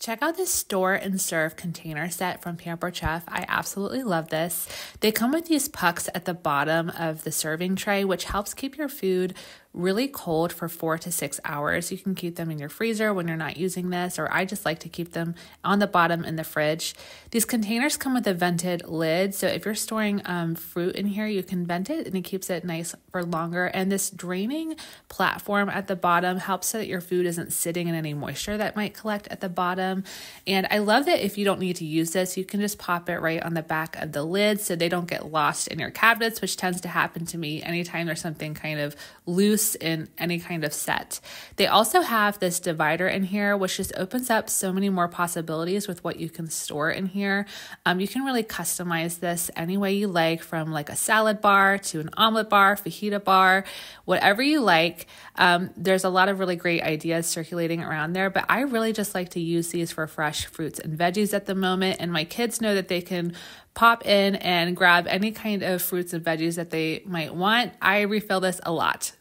Check out this store and serve container set from Pampered Chef. I absolutely love this. They come with these pucks at the bottom of the serving tray, which helps keep your food really cold for four to six hours. You can keep them in your freezer when you're not using this, or I just like to keep them on the bottom in the fridge. These containers come with a vented lid, so if you're storing um, fruit in here, you can vent it and it keeps it nice for longer. And this draining platform at the bottom helps so that your food isn't sitting in any moisture that might collect at the bottom. And I love that if you don't need to use this, you can just pop it right on the back of the lid so they don't get lost in your cabinets, which tends to happen to me anytime there's something kind of loose in any kind of set. They also have this divider in here, which just opens up so many more possibilities with what you can store in here. Um, you can really customize this any way you like, from like a salad bar to an omelet bar, fajita bar, whatever you like. Um, there's a lot of really great ideas circulating around there, but I really just like to use these for fresh fruits and veggies at the moment. And my kids know that they can pop in and grab any kind of fruits and veggies that they might want. I refill this a lot.